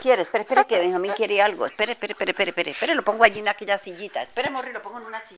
Quiere? Espere, espere, que Benjamín quiere algo. Espere, espere, espere, espere, espere. Espere, lo pongo allí en aquella sillita. Espere, Morri, lo pongo en una silla.